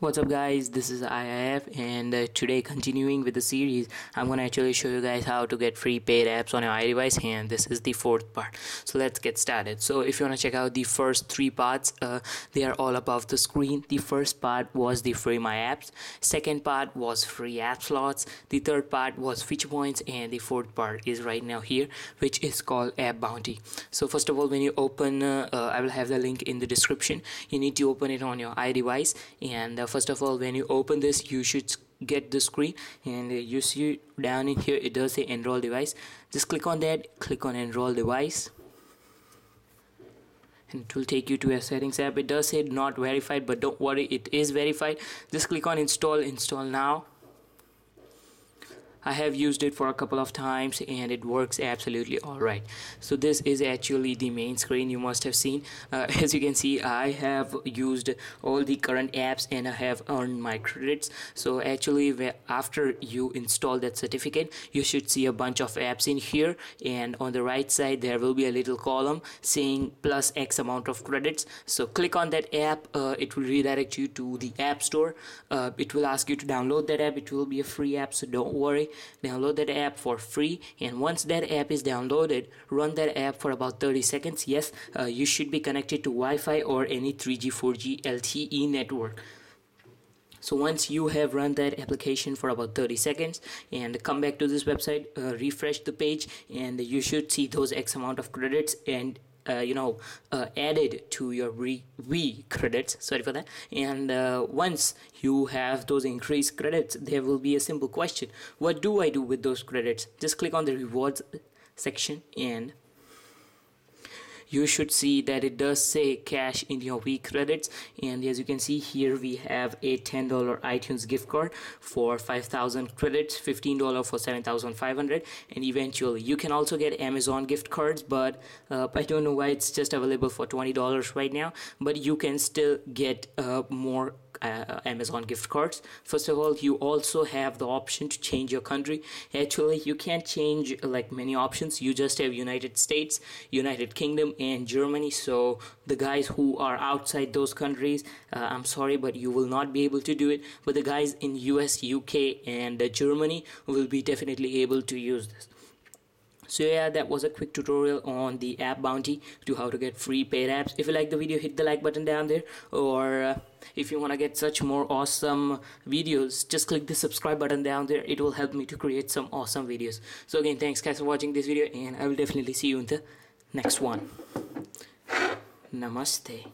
What's up guys? This is IIF and uh, today continuing with the series I'm gonna actually show you guys how to get free paid apps on your iDevice and this is the fourth part. So let's get started. So if you want to check out the first three parts uh, they are all above the screen. The first part was the free my apps. Second part was free app slots. The third part was feature points and the fourth part is right now here which is called AppBounty. So first of all when you open uh, uh I will have the link in the description. You need to open it on your iDevice and uh, first of all when you open this you should get the screen. And you see down in here it does say enroll device. Just click on that click on enroll device. And it will take you to a settings app. It does say not verified but don't worry it is verified. Just click on install install now I have used it for a couple of times and it works absolutely alright so this is actually the main screen you must have seen. Uh, as you can see I have used all the current apps and I have earned my credits. So actually after you install that certificate you should see a bunch of apps in here. And on the right side there will be a little column saying plus X amount of credits. So click on that app. Uh, it will redirect you to the app store. Uh, it will ask you to download that app. It will be a free app so don't worry download that app for free and once that app is downloaded run that app for about 30 seconds. Yes uh, you should be connected to Wi-Fi or any 3G 4G LTE network. So once you have run that application for about 30 seconds and come back to this website uh, refresh the page and you should see those x amount of credits and uh, you know uh, added to your V credits. Sorry for that. And uh, once you have those increased credits there will be a simple question. What do I do with those credits? Just click on the rewards section and you should see that it does say cash in your V credits and as you can see here we have a $10 iTunes gift card for 5,000 credits $15 for 7,500 and eventually you can also get Amazon gift cards but uh, I don't know why it's just available for $20 right now but you can still get uh, more uh, Amazon gift cards. First of all, you also have the option to change your country. Actually, you can't change like many options. You just have United States, United Kingdom, and Germany. So the guys who are outside those countries, uh, I'm sorry, but you will not be able to do it. But the guys in US, UK, and uh, Germany will be definitely able to use this. So yeah that was a quick tutorial on the AppBounty to how to get free paid apps. If you like the video hit the like button down there. Or uh, if you want to get such more awesome videos just click the subscribe button down there. It will help me to create some awesome videos. So again thanks guys for watching this video and I will definitely see you in the next one. Namaste